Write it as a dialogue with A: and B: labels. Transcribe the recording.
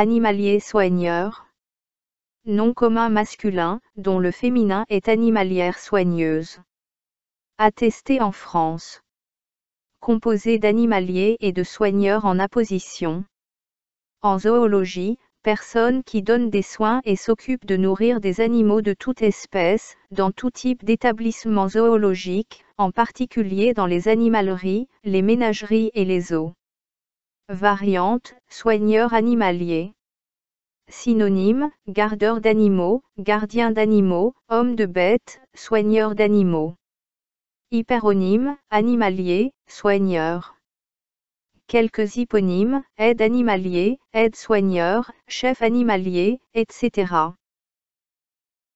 A: animalier soigneur. Nom commun masculin, dont le féminin est animalière soigneuse. Attesté en France. Composé d'animaliers et de soigneurs en apposition. En zoologie, personne qui donne des soins et s'occupe de nourrir des animaux de toute espèce, dans tout type d'établissement zoologique, en particulier dans les animaleries, les ménageries et les zoos. Variante, soigneur animalier. Synonyme, gardeur d'animaux, gardien d'animaux, homme de bêtes, soigneur d'animaux. Hyperonyme, animalier, soigneur. Quelques hyponymes, aide animalier, aide soigneur, chef animalier, etc.